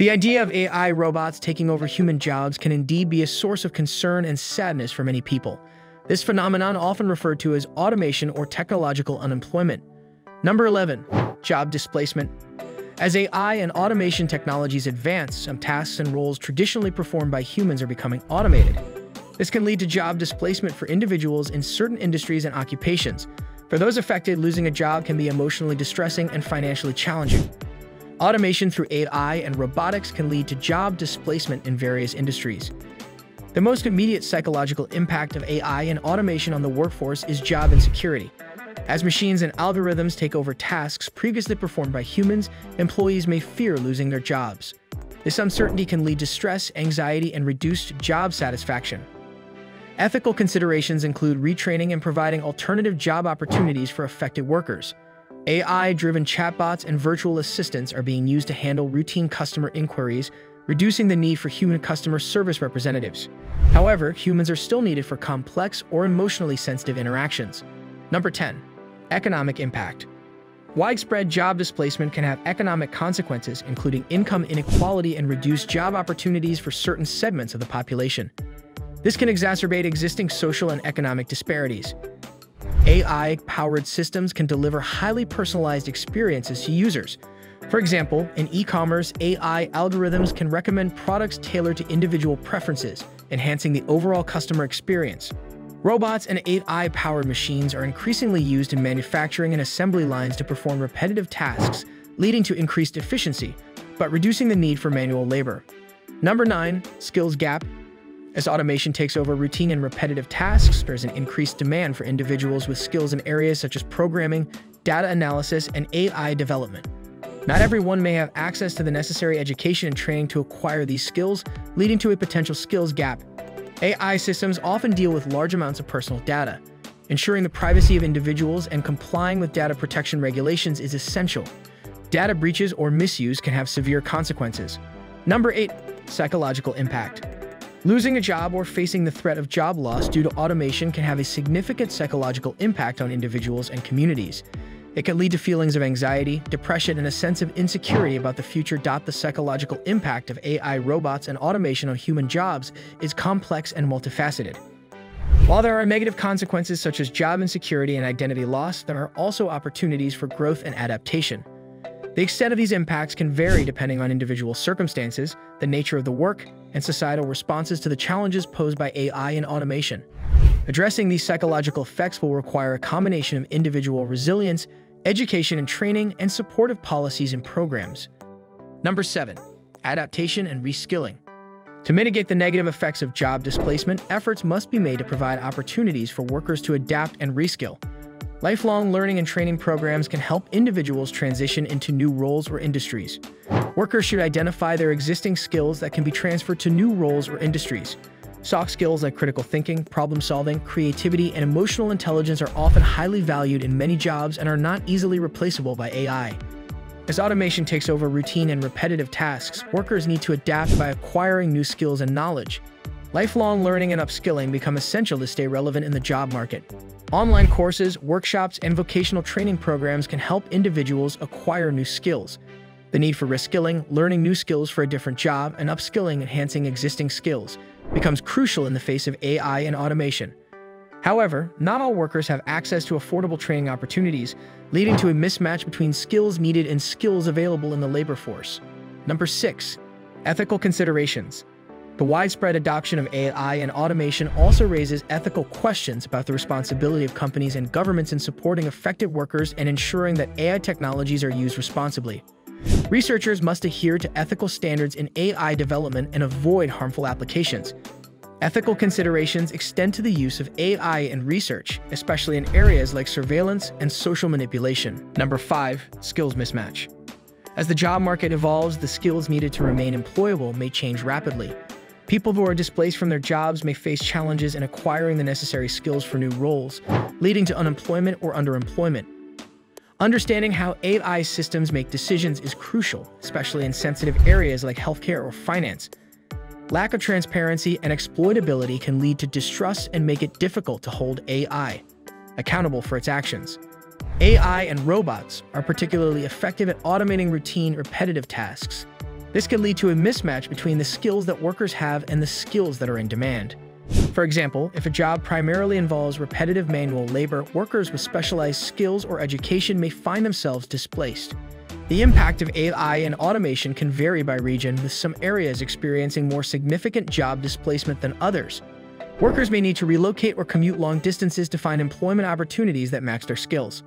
The idea of AI robots taking over human jobs can indeed be a source of concern and sadness for many people. This phenomenon often referred to as automation or technological unemployment. Number 11. Job displacement. As AI and automation technologies advance, some tasks and roles traditionally performed by humans are becoming automated. This can lead to job displacement for individuals in certain industries and occupations. For those affected, losing a job can be emotionally distressing and financially challenging. Automation through AI and robotics can lead to job displacement in various industries. The most immediate psychological impact of AI and automation on the workforce is job insecurity. As machines and algorithms take over tasks previously performed by humans, employees may fear losing their jobs. This uncertainty can lead to stress, anxiety, and reduced job satisfaction. Ethical considerations include retraining and providing alternative job opportunities for affected workers. AI-driven chatbots and virtual assistants are being used to handle routine customer inquiries, reducing the need for human customer service representatives. However, humans are still needed for complex or emotionally sensitive interactions. Number 10. Economic impact. Widespread job displacement can have economic consequences, including income inequality and reduced job opportunities for certain segments of the population. This can exacerbate existing social and economic disparities. AI-powered systems can deliver highly personalized experiences to users. For example, in e-commerce, AI algorithms can recommend products tailored to individual preferences, enhancing the overall customer experience. Robots and AI-powered machines are increasingly used in manufacturing and assembly lines to perform repetitive tasks, leading to increased efficiency, but reducing the need for manual labor. Number 9. Skills Gap as automation takes over routine and repetitive tasks, there's an increased demand for individuals with skills in areas such as programming, data analysis, and AI development. Not everyone may have access to the necessary education and training to acquire these skills, leading to a potential skills gap. AI systems often deal with large amounts of personal data. Ensuring the privacy of individuals and complying with data protection regulations is essential. Data breaches or misuse can have severe consequences. Number 8. Psychological impact. Losing a job or facing the threat of job loss due to automation can have a significant psychological impact on individuals and communities. It can lead to feelings of anxiety, depression, and a sense of insecurity about the future. The psychological impact of AI robots and automation on human jobs is complex and multifaceted. While there are negative consequences such as job insecurity and identity loss, there are also opportunities for growth and adaptation. The extent of these impacts can vary depending on individual circumstances, the nature of the work, and societal responses to the challenges posed by AI and automation. Addressing these psychological effects will require a combination of individual resilience, education and training, and supportive policies and programs. Number 7. Adaptation and reskilling. To mitigate the negative effects of job displacement, efforts must be made to provide opportunities for workers to adapt and reskill. Lifelong learning and training programs can help individuals transition into new roles or industries. Workers should identify their existing skills that can be transferred to new roles or industries. Soft skills like critical thinking, problem solving, creativity, and emotional intelligence are often highly valued in many jobs and are not easily replaceable by AI. As automation takes over routine and repetitive tasks, workers need to adapt by acquiring new skills and knowledge. Lifelong learning and upskilling become essential to stay relevant in the job market. Online courses, workshops, and vocational training programs can help individuals acquire new skills. The need for reskilling, learning new skills for a different job, and upskilling enhancing existing skills becomes crucial in the face of AI and automation. However, not all workers have access to affordable training opportunities, leading to a mismatch between skills needed and skills available in the labor force. Number 6. Ethical considerations. The widespread adoption of AI and automation also raises ethical questions about the responsibility of companies and governments in supporting affected workers and ensuring that AI technologies are used responsibly. Researchers must adhere to ethical standards in AI development and avoid harmful applications. Ethical considerations extend to the use of AI in research, especially in areas like surveillance and social manipulation. Number 5. Skills Mismatch As the job market evolves, the skills needed to remain employable may change rapidly. People who are displaced from their jobs may face challenges in acquiring the necessary skills for new roles, leading to unemployment or underemployment. Understanding how AI systems make decisions is crucial, especially in sensitive areas like healthcare or finance. Lack of transparency and explainability can lead to distrust and make it difficult to hold AI accountable for its actions. AI and robots are particularly effective at automating routine, repetitive tasks, This can lead to a mismatch between the skills that workers have and the skills that are in demand. For example, if a job primarily involves repetitive manual labor, workers with specialized skills or education may find themselves displaced. The impact of AI and automation can vary by region, with some areas experiencing more significant job displacement than others. Workers may need to relocate or commute long distances to find employment opportunities that match their skills.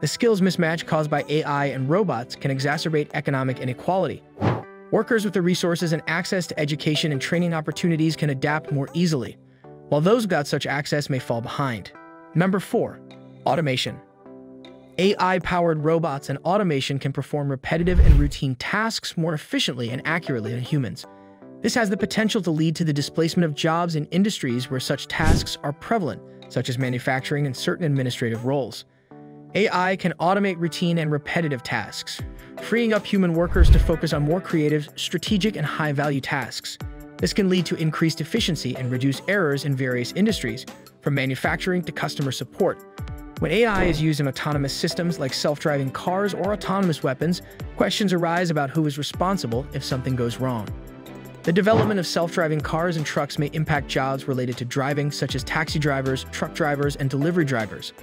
The skills mismatch caused by AI and robots can exacerbate economic inequality. Workers with the resources and access to education and training opportunities can adapt more easily, while those without such access may fall behind. Number 4. Automation. AI-powered robots and automation can perform repetitive and routine tasks more efficiently and accurately than humans. This has the potential to lead to the displacement of jobs in industries where such tasks are prevalent, such as manufacturing and certain administrative roles. AI can automate routine and repetitive tasks, freeing up human workers to focus on more creative, strategic, and high-value tasks. This can lead to increased efficiency and reduce errors in various industries, from manufacturing to customer support. When AI is used in autonomous systems like self-driving cars or autonomous weapons, questions arise about who is responsible if something goes wrong. The development of self-driving cars and trucks may impact jobs related to driving, such as taxi drivers, truck drivers, and delivery drivers.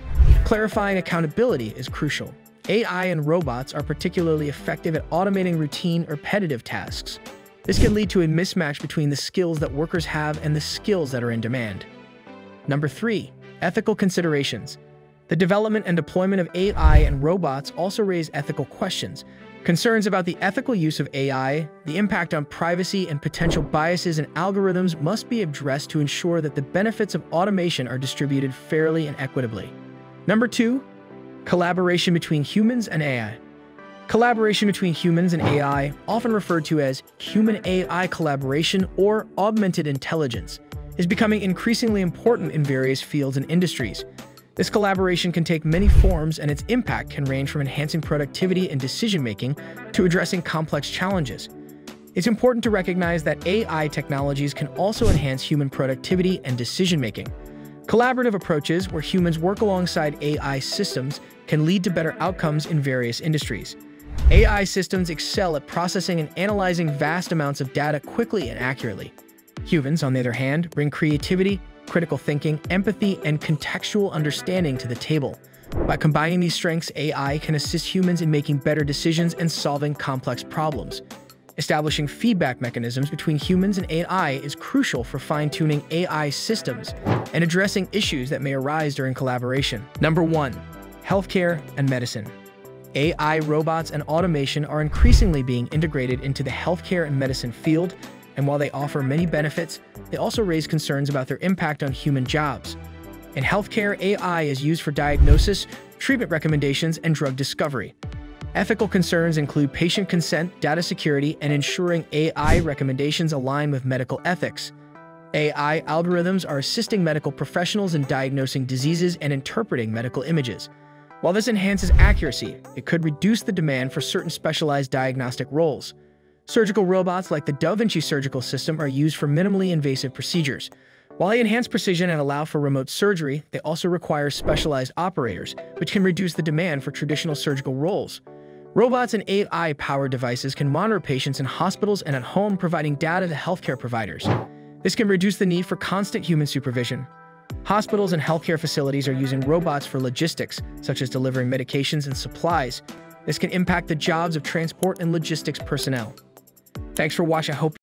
Clarifying accountability is crucial. AI and robots are particularly effective at automating routine repetitive tasks. This can lead to a mismatch between the skills that workers have and the skills that are in demand. Number 3. Ethical considerations. The development and deployment of AI and robots also raise ethical questions, Concerns about the ethical use of AI, the impact on privacy, and potential biases in algorithms must be addressed to ensure that the benefits of automation are distributed fairly and equitably. Number two, collaboration between humans and AI. Collaboration between humans and AI, often referred to as human-AI collaboration or augmented intelligence, is becoming increasingly important in various fields and industries, this collaboration can take many forms and its impact can range from enhancing productivity and decision-making to addressing complex challenges. It's important to recognize that AI technologies can also enhance human productivity and decision-making. Collaborative approaches where humans work alongside AI systems can lead to better outcomes in various industries. AI systems excel at processing and analyzing vast amounts of data quickly and accurately. Humans, on the other hand, bring creativity, critical thinking, empathy, and contextual understanding to the table. By combining these strengths, AI can assist humans in making better decisions and solving complex problems. Establishing feedback mechanisms between humans and AI is crucial for fine-tuning AI systems and addressing issues that may arise during collaboration. Number 1. Healthcare and Medicine AI robots and automation are increasingly being integrated into the healthcare and medicine field, and while they offer many benefits, they also raise concerns about their impact on human jobs. In healthcare, AI is used for diagnosis, treatment recommendations, and drug discovery. Ethical concerns include patient consent, data security, and ensuring AI recommendations align with medical ethics. AI algorithms are assisting medical professionals in diagnosing diseases and interpreting medical images. While this enhances accuracy, it could reduce the demand for certain specialized diagnostic roles. Surgical robots like the Da Vinci surgical system are used for minimally invasive procedures. While they enhance precision and allow for remote surgery, they also require specialized operators, which can reduce the demand for traditional surgical roles. Robots and AI-powered devices can monitor patients in hospitals and at home, providing data to healthcare providers. This can reduce the need for constant human supervision. Hospitals and healthcare facilities are using robots for logistics, such as delivering medications and supplies. This can impact the jobs of transport and logistics personnel. Thanks for watching. I hope